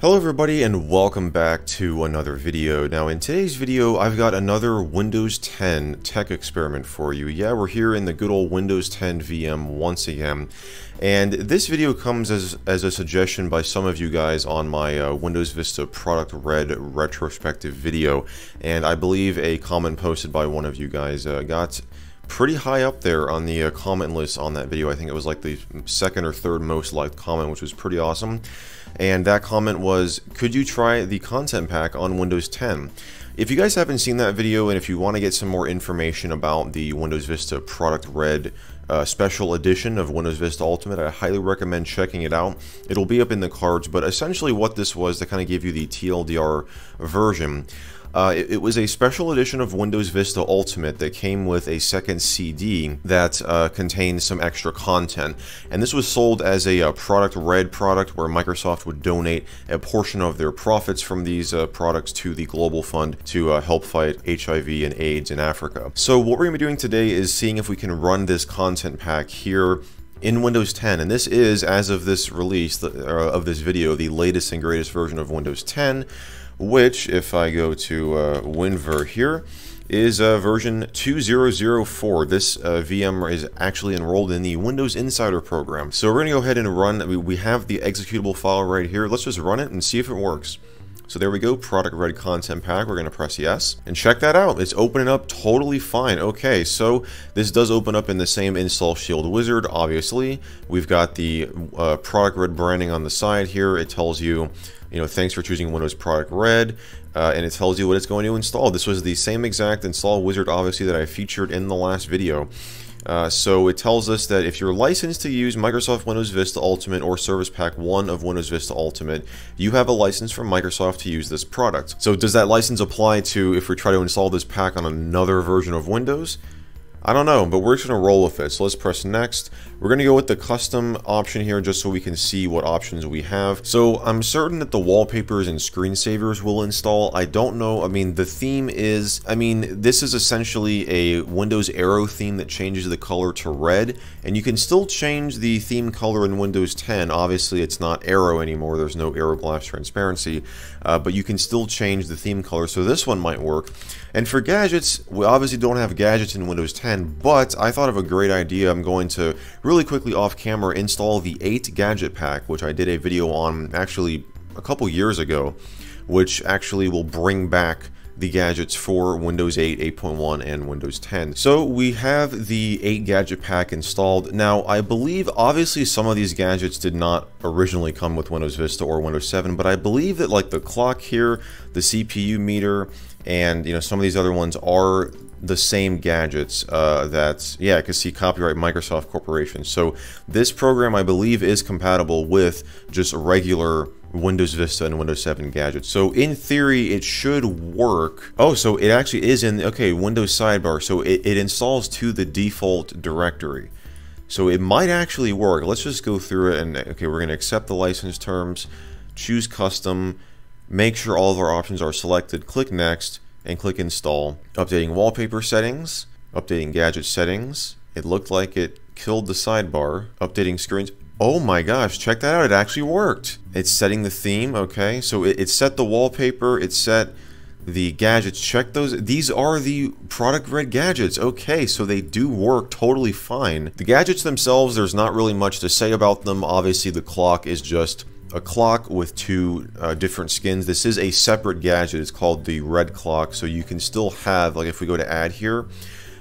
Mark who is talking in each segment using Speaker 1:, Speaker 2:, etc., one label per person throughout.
Speaker 1: Hello everybody and welcome back to another video. Now in today's video I've got another Windows 10 tech experiment for you. Yeah, we're here in the good old Windows 10 VM once again. And this video comes as, as a suggestion by some of you guys on my uh, Windows Vista Product Red retrospective video. And I believe a comment posted by one of you guys uh, got pretty high up there on the uh, comment list on that video. I think it was like the second or third most liked comment, which was pretty awesome. And that comment was, could you try the content pack on Windows 10? If you guys haven't seen that video and if you want to get some more information about the Windows Vista Product Red uh, special edition of Windows Vista Ultimate, I highly recommend checking it out. It'll be up in the cards, but essentially what this was to kind of give you the TLDR version. Uh, it, it, was a special edition of Windows Vista Ultimate that came with a second CD that uh, contained some extra content. And this was sold as a uh, product red product where Microsoft would donate a portion of their profits from these uh, products to the Global Fund to uh, help fight HIV and AIDS in Africa. So what we're going to be doing today is seeing if we can run this content pack here in Windows 10, and this is, as of this release uh, of this video, the latest and greatest version of Windows 10 which, if I go to uh, WinVer here, is uh, version 2004. This uh, VM is actually enrolled in the Windows Insider program. So we're to go ahead and run, we have the executable file right here. Let's just run it and see if it works. So there we go, product red content pack. We're going to press yes. And check that out. It's opening up totally fine. Okay, so this does open up in the same InstallShield wizard, obviously. We've got the uh, product red branding on the side here. It tells you you know, thanks for choosing Windows Product Red, uh, and it tells you what it's going to install. This was the same exact install wizard, obviously, that I featured in the last video. Uh, so it tells us that if you're licensed to use Microsoft Windows Vista Ultimate or Service Pack 1 of Windows Vista Ultimate, you have a license from Microsoft to use this product. So does that license apply to if we try to install this pack on another version of Windows? I don't know, but we're just going to roll with it. So let's press next. We're going to go with the custom option here just so we can see what options we have. So I'm certain that the wallpapers and screensavers will install. I don't know. I mean, the theme is, I mean, this is essentially a Windows Aero theme that changes the color to red. And you can still change the theme color in Windows 10. Obviously, it's not Aero anymore. There's no Aero glass transparency. Uh, but you can still change the theme color. So this one might work. And for gadgets, we obviously don't have gadgets in Windows 10, but I thought of a great idea. I'm going to quickly off camera install the 8 gadget pack, which I did a video on actually a couple years ago, which actually will bring back the gadgets for Windows 8, 8.1, and Windows 10. So we have the 8 gadget pack installed. Now, I believe obviously some of these gadgets did not originally come with Windows Vista or Windows 7, but I believe that like the clock here, the CPU meter, and you know some of these other ones are the same gadgets uh, that yeah I can see copyright Microsoft Corporation. So this program I believe is compatible with just regular Windows Vista and Windows 7 gadgets. So in theory it should work. Oh so it actually is in okay Windows sidebar. So it, it installs to the default directory. So it might actually work. Let's just go through it and okay we're gonna accept the license terms choose custom Make sure all of our options are selected, click Next, and click Install. Updating wallpaper settings, updating gadget settings. It looked like it killed the sidebar. Updating screens. Oh my gosh, check that out, it actually worked. It's setting the theme, okay, so it, it set the wallpaper, it set the gadgets check those these are the product red gadgets okay so they do work totally fine the gadgets themselves there's not really much to say about them obviously the clock is just a clock with two uh, different skins. This is a separate gadget. It's called the red clock. So you can still have, like if we go to add here,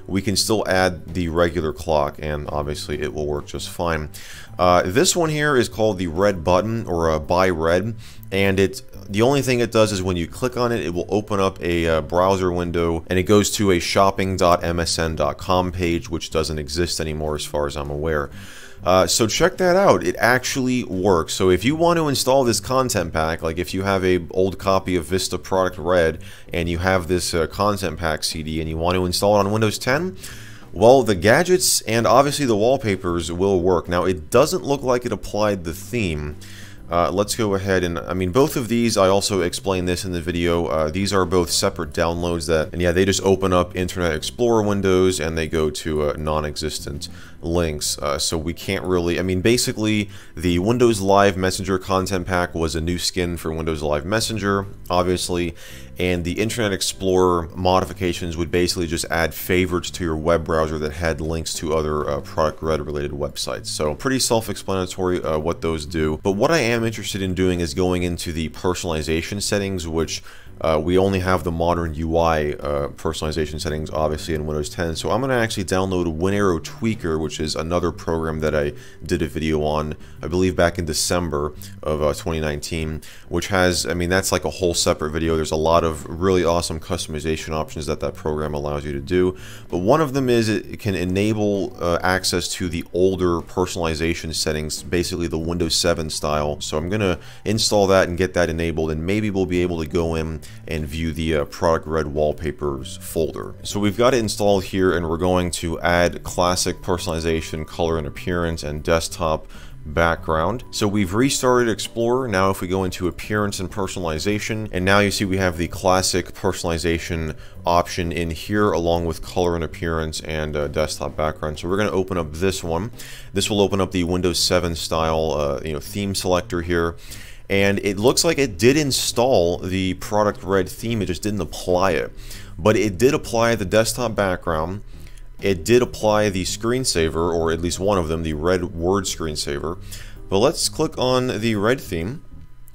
Speaker 1: we can still add the regular clock and obviously it will work just fine. Uh, this one here is called the red button or a buy red and it's the only thing it does is when you click on it, it will open up a uh, browser window and it goes to a shopping.msn.com page, which doesn't exist anymore as far as I'm aware. Uh, so check that out. It actually works. So if you want to install this content pack, like if you have a old copy of Vista Product Red and you have this uh, content pack CD and you want to install it on Windows 10, well, the gadgets and obviously the wallpapers will work. Now, it doesn't look like it applied the theme. Uh, let's go ahead and, I mean, both of these, I also explained this in the video, uh, these are both separate downloads that, and yeah, they just open up Internet Explorer windows and they go to uh, non-existent links, uh, so we can't really, I mean, basically, the Windows Live Messenger content pack was a new skin for Windows Live Messenger, obviously, and the Internet Explorer modifications would basically just add favorites to your web browser that had links to other uh, product red related websites. So pretty self-explanatory uh, what those do. But what I am interested in doing is going into the personalization settings, which uh, we only have the modern UI uh, personalization settings, obviously, in Windows 10. So I'm going to actually download WinAero Tweaker, which is another program that I did a video on, I believe back in December of uh, 2019, which has, I mean, that's like a whole separate video. There's a lot of really awesome customization options that that program allows you to do. But one of them is it can enable uh, access to the older personalization settings, basically the Windows 7 style. So I'm going to install that and get that enabled, and maybe we'll be able to go in and view the uh, product red wallpapers folder. So we've got it installed here and we're going to add classic personalization, color and appearance, and desktop background. So we've restarted Explorer. Now if we go into appearance and personalization, and now you see we have the classic personalization option in here along with color and appearance and uh, desktop background. So we're going to open up this one. This will open up the Windows 7 style uh, you know theme selector here and it looks like it did install the product red theme it just didn't apply it. But it did apply the desktop background it did apply the screensaver or at least one of them the red word screensaver. But let's click on the red theme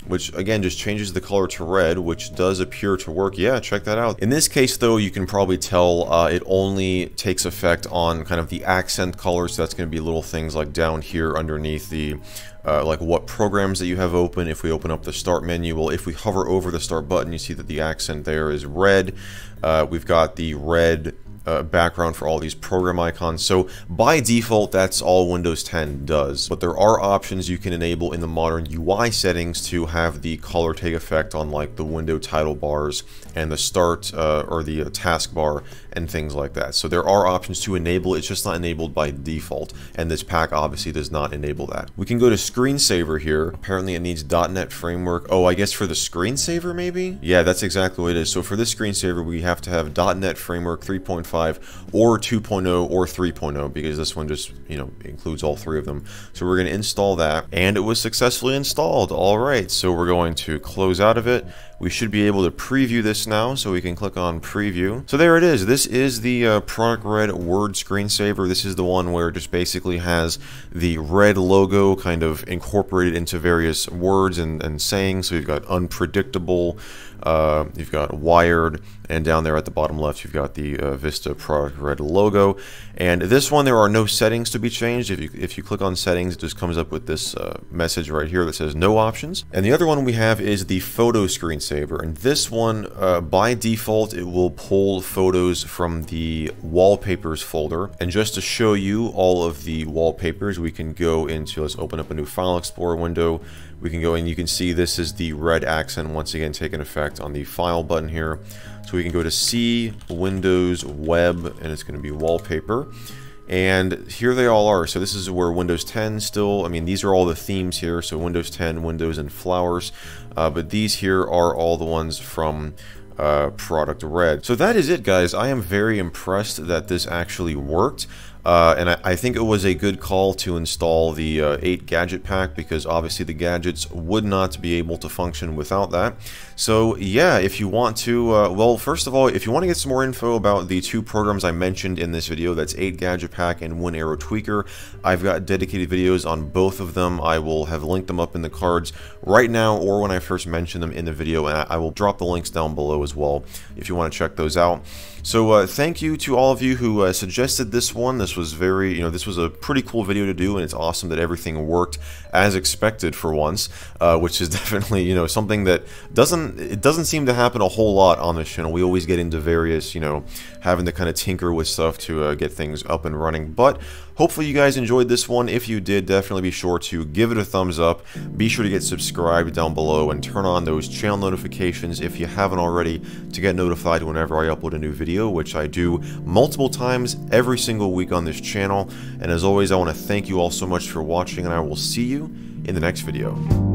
Speaker 1: which again just changes the color to red, which does appear to work. Yeah, check that out. In this case though, you can probably tell uh, it only takes effect on kind of the accent color, so that's going to be little things like down here underneath the uh, like what programs that you have open. If we open up the start menu, well, if we hover over the start button, you see that the accent there is red. Uh, we've got the red uh, background for all these program icons. So by default, that's all Windows 10 does. But there are options you can enable in the modern UI settings to have the color take effect on like the window title bars and the start uh, or the uh, taskbar and things like that. So there are options to enable. It's just not enabled by default. And this pack obviously does not enable that. We can go to screensaver here. Apparently it needs .NET framework. Oh, I guess for the screensaver maybe? Yeah, that's exactly what it is. So for this screensaver, we have to have .NET framework 3.5 or 2.0 or 3.0 because this one just, you know, includes all three of them. So we're going to install that and it was successfully installed. All right, so we're going to close out of it. We should be able to preview this now, so we can click on preview. So there it is. This is the uh, Product Red Word screensaver. This is the one where it just basically has the red logo kind of incorporated into various words and, and sayings. So you've got unpredictable, uh, you've got wired, and down there at the bottom left, you've got the uh, Vista Product Red logo. And this one, there are no settings to be changed. If you, if you click on settings, it just comes up with this uh, message right here that says no options. And the other one we have is the photo screensaver. And this one, uh, by default, it will pull photos from the wallpapers folder. And just to show you all of the wallpapers, we can go into, let's open up a new File Explorer window. We can go and you can see this is the red accent once again taking effect on the File button here. So we can go to C, Windows, Web, and it's going to be Wallpaper. And here they all are. So this is where Windows 10 still, I mean, these are all the themes here. So Windows 10, Windows, and Flowers. Uh, but these here are all the ones from uh, Product Red. So that is it, guys. I am very impressed that this actually worked. Uh, and I, I, think it was a good call to install the uh, 8 gadget pack because obviously the gadgets would not be able to function without that. So yeah, if you want to, uh, well first of all, if you want to get some more info about the two programs I mentioned in this video, that's 8 gadget pack and WinAero Tweaker, I've got dedicated videos on both of them. I will have linked them up in the cards right now or when I first mention them in the video and I will drop the links down below as well if you want to check those out. So uh, thank you to all of you who uh, suggested this one. This was very, you know, this was a pretty cool video to do, and it's awesome that everything worked as expected for once, uh, which is definitely, you know, something that doesn't, it doesn't seem to happen a whole lot on this channel. We always get into various, you know, having to kind of tinker with stuff to uh, get things up and running, but hopefully you guys enjoyed this one. If you did, definitely be sure to give it a thumbs up. Be sure to get subscribed down below and turn on those channel notifications if you haven't already to get notified whenever I upload a new video which I do multiple times every single week on this channel. And as always, I want to thank you all so much for watching, and I will see you in the next video.